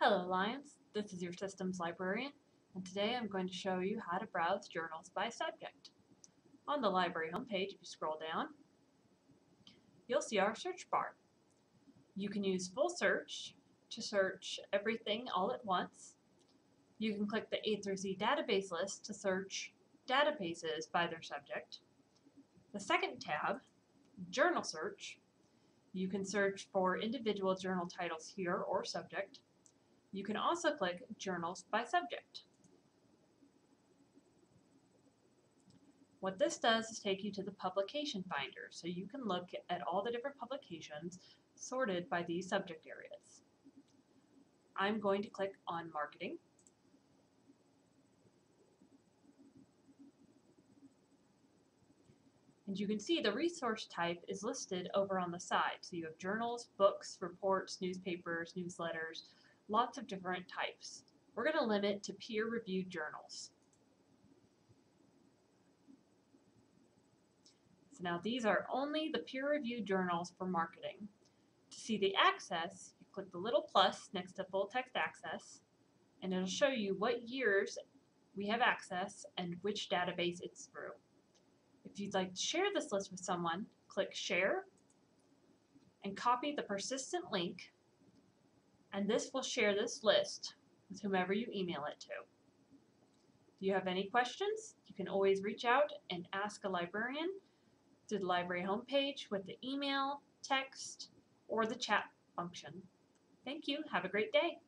Hello Lions, this is your systems librarian and today I'm going to show you how to browse journals by subject. On the library homepage, if you scroll down, you'll see our search bar. You can use full search to search everything all at once. You can click the A through Z database list to search databases by their subject. The second tab, Journal Search, you can search for individual journal titles here or subject. You can also click Journals by Subject. What this does is take you to the publication finder, so you can look at all the different publications sorted by these subject areas. I'm going to click on Marketing. And you can see the resource type is listed over on the side. So you have journals, books, reports, newspapers, newsletters, lots of different types. We're going to limit to peer-reviewed journals. So now these are only the peer-reviewed journals for marketing. To see the access, you click the little plus next to full text access, and it'll show you what years we have access and which database it's through. If you'd like to share this list with someone, click Share and copy the persistent link and this will share this list with whomever you email it to. If you have any questions, you can always reach out and ask a librarian through the library homepage with the email, text, or the chat function. Thank you. Have a great day.